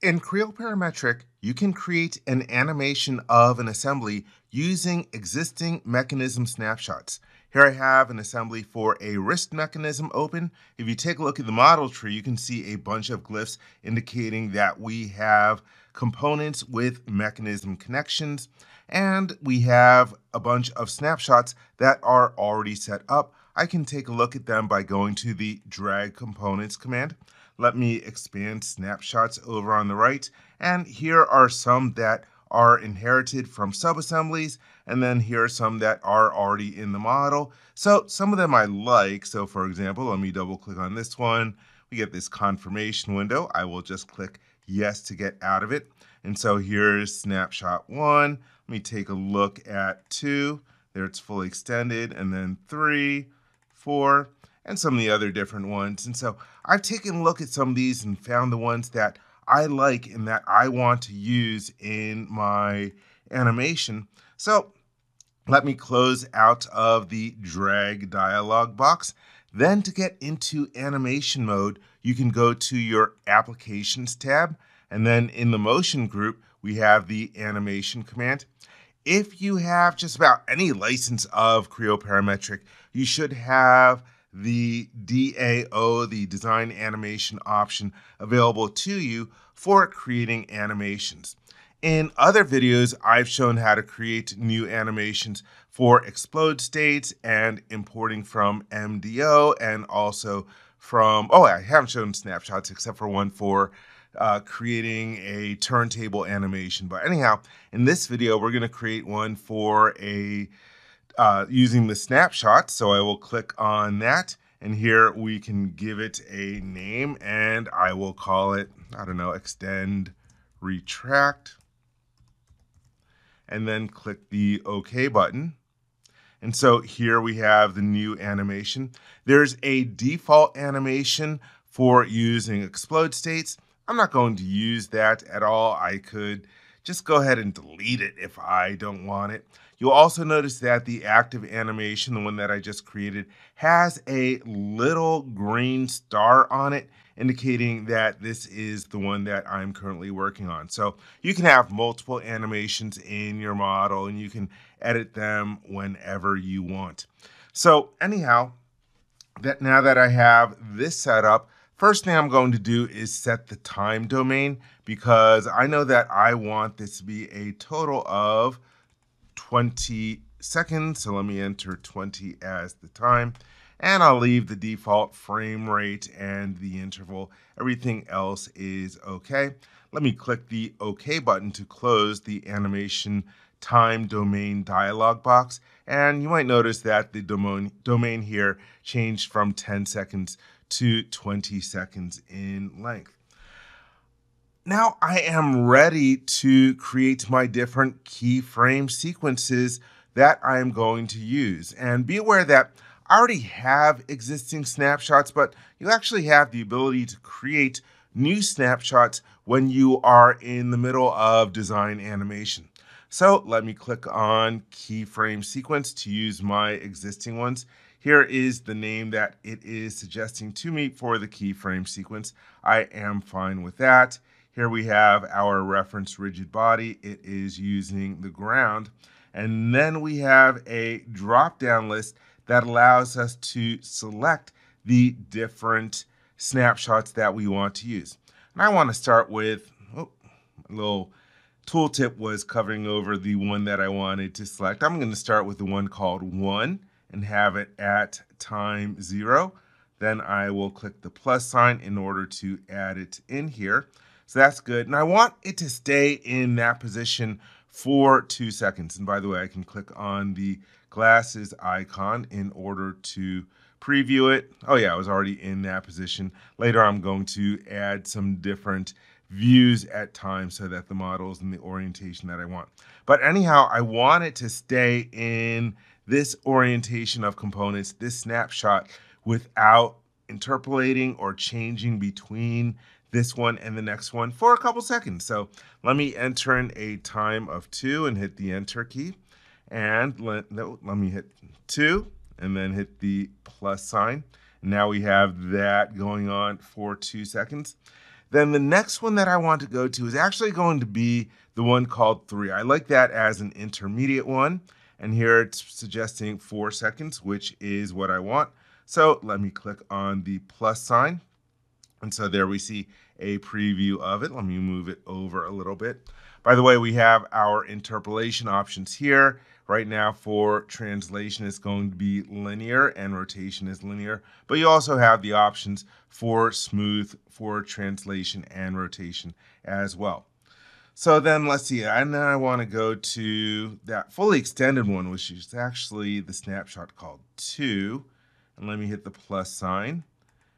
In Creo Parametric, you can create an animation of an assembly using existing mechanism snapshots. Here I have an assembly for a wrist mechanism open. If you take a look at the model tree, you can see a bunch of glyphs indicating that we have components with mechanism connections, and we have a bunch of snapshots that are already set up. I can take a look at them by going to the drag components command. Let me expand snapshots over on the right. And here are some that are inherited from subassemblies. And then here are some that are already in the model. So some of them I like. So for example, let me double click on this one. We get this confirmation window. I will just click yes to get out of it. And so here's snapshot one. Let me take a look at two. There it's fully extended. And then three, four, and some of the other different ones. And so I've taken a look at some of these and found the ones that I like and that I want to use in my animation. So let me close out of the drag dialog box. Then to get into animation mode, you can go to your applications tab. And then in the motion group, we have the animation command. If you have just about any license of Creo Parametric, you should have the DAO, the design animation option, available to you for creating animations. In other videos, I've shown how to create new animations for explode states and importing from MDO and also from, oh, I haven't shown snapshots except for one for uh, creating a turntable animation. But anyhow, in this video, we're going to create one for a uh, using the snapshot. So I will click on that. And here we can give it a name and I will call it, I don't know, extend retract. And then click the OK button. And so here we have the new animation. There's a default animation for using explode states. I'm not going to use that at all. I could just go ahead and delete it if I don't want it. You'll also notice that the active animation, the one that I just created, has a little green star on it, indicating that this is the one that I'm currently working on. So you can have multiple animations in your model and you can edit them whenever you want. So anyhow, that now that I have this set up, First thing I'm going to do is set the time domain because I know that I want this to be a total of 20 seconds. So let me enter 20 as the time. And I'll leave the default frame rate and the interval. Everything else is okay. Let me click the OK button to close the animation time domain dialog box. And you might notice that the domain, domain here changed from 10 seconds to 20 seconds in length. Now I am ready to create my different keyframe sequences that I am going to use. And be aware that I already have existing snapshots, but you actually have the ability to create new snapshots when you are in the middle of design animation. So let me click on keyframe sequence to use my existing ones. Here is the name that it is suggesting to me for the keyframe sequence. I am fine with that. Here we have our reference rigid body. It is using the ground. And then we have a drop-down list that allows us to select the different snapshots that we want to use. And I want to start with, oh, a little tooltip was covering over the one that I wanted to select. I'm going to start with the one called 1 and have it at time 0. Then I will click the plus sign in order to add it in here. So that's good. And I want it to stay in that position for two seconds. And by the way, I can click on the glasses icon in order to preview it. Oh yeah, I was already in that position. Later, I'm going to add some different views at times so that the model is in the orientation that I want. But anyhow, I want it to stay in this orientation of components, this snapshot, without interpolating or changing between this one and the next one for a couple seconds. So let me enter in a time of two and hit the enter key. And let, no, let me hit two and then hit the plus sign. Now we have that going on for two seconds. Then the next one that I want to go to is actually going to be the one called three. I like that as an intermediate one. And here it's suggesting four seconds, which is what I want. So let me click on the plus sign. And so there we see a preview of it. Let me move it over a little bit. By the way, we have our interpolation options here. Right now for translation, it's going to be linear and rotation is linear. But you also have the options for smooth for translation and rotation as well. So then let's see, and then I want to go to that fully extended one, which is actually the snapshot called 2. And let me hit the plus sign.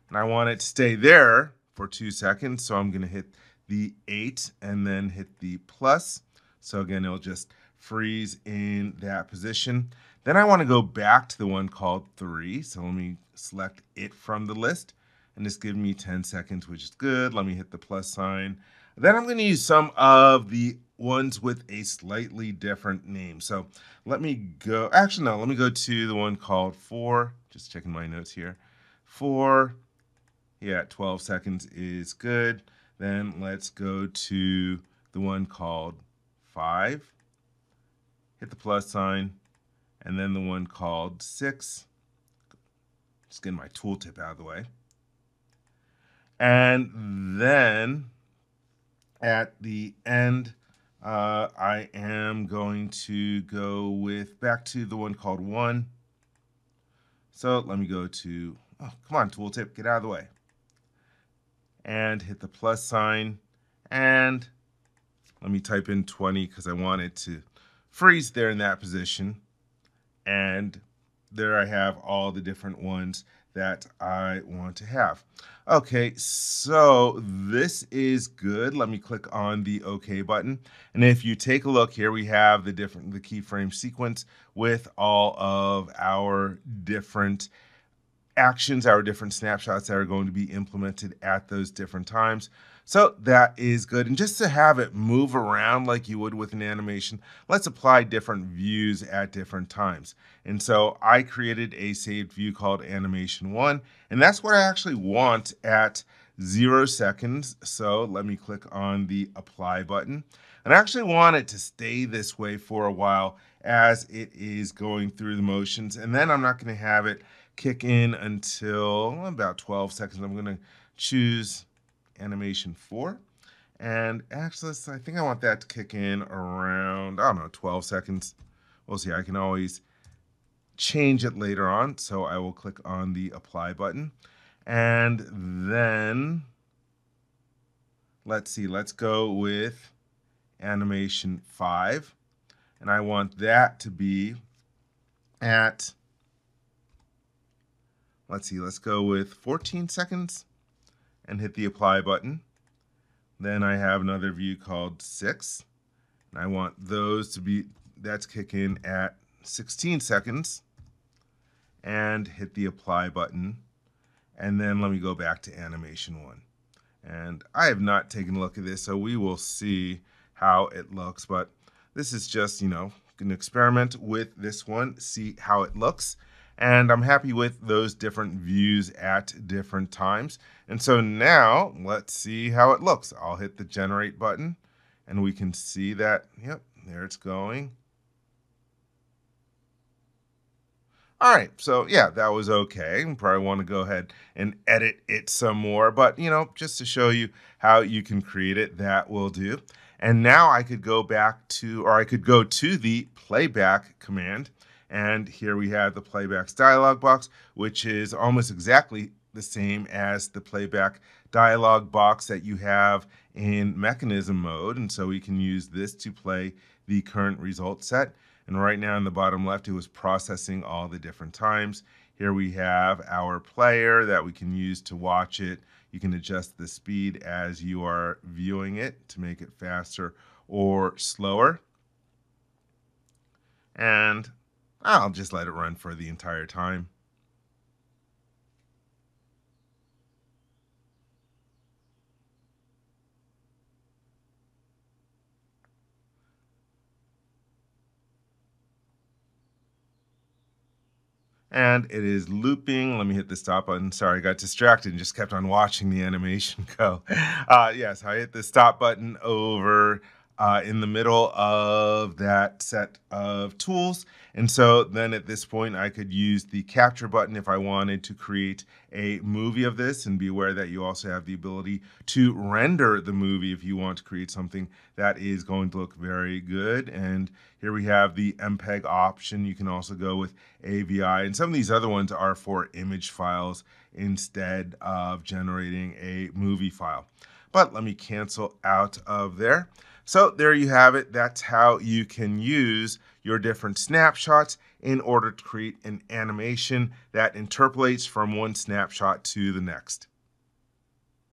And I want it to stay there for two seconds. So I'm going to hit the 8 and then hit the plus. So again, it'll just freeze in that position. Then I want to go back to the one called 3. So let me select it from the list. And this gives me 10 seconds, which is good. Let me hit the plus sign. Then I'm going to use some of the ones with a slightly different name. So let me go, actually no, let me go to the one called 4. Just checking my notes here. 4, yeah, 12 seconds is good. Then let's go to the one called 5. Hit the plus sign. And then the one called 6. Just getting my tooltip out of the way. And then at the end, uh, I am going to go with back to the one called 1. So let me go to, oh, come on, tooltip, get out of the way and hit the plus sign. And let me type in 20 because I want it to freeze there in that position. And there I have all the different ones that I want to have. Okay, so this is good. Let me click on the OK button. And if you take a look here, we have the different the keyframe sequence with all of our different actions, our different snapshots that are going to be implemented at those different times. So that is good. And just to have it move around like you would with an animation, let's apply different views at different times. And so I created a saved view called animation one, and that's what I actually want at zero seconds. So let me click on the apply button. And I actually want it to stay this way for a while as it is going through the motions. And then I'm not going to have it kick in until about 12 seconds. I'm going to choose animation 4. And actually, I think I want that to kick in around, I don't know, 12 seconds. We'll see. I can always change it later on. So I will click on the apply button. And then, let's see, let's go with animation 5. And I want that to be at Let's see, let's go with 14 seconds and hit the apply button. Then I have another view called six. And I want those to be, that's kicking at 16 seconds and hit the apply button. And then let me go back to animation one. And I have not taken a look at this, so we will see how it looks. But this is just, you know, an experiment with this one, see how it looks. And I'm happy with those different views at different times. And so now let's see how it looks. I'll hit the generate button and we can see that, yep, there it's going. All right, so yeah, that was okay. You probably want to go ahead and edit it some more, but you know, just to show you how you can create it, that will do. And now I could go back to, or I could go to the playback command and here we have the playbacks dialog box, which is almost exactly the same as the playback dialog box that you have in mechanism mode. And so we can use this to play the current result set. And right now in the bottom left, it was processing all the different times. Here we have our player that we can use to watch it. You can adjust the speed as you are viewing it to make it faster or slower. And I'll just let it run for the entire time. and it is looping. Let me hit the stop button. Sorry, I got distracted and just kept on watching the animation go. Uh, yes, I hit the stop button over uh, in the middle of that set of tools. And so then at this point, I could use the capture button if I wanted to create a movie of this and be aware that you also have the ability to render the movie if you want to create something that is going to look very good. And here we have the MPEG option. You can also go with AVI. And some of these other ones are for image files instead of generating a movie file. But let me cancel out of there. So there you have it. That's how you can use your different snapshots in order to create an animation that interpolates from one snapshot to the next.